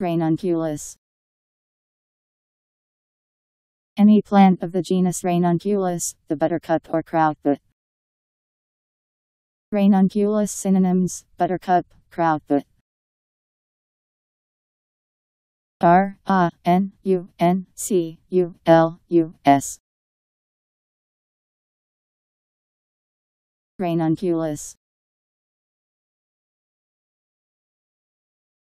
Ranunculus. Any plant of the genus Ranunculus, the buttercup or crowfoot. Ranunculus synonyms, buttercup, crowfoot. R A N U N C U L U S. Ranunculus.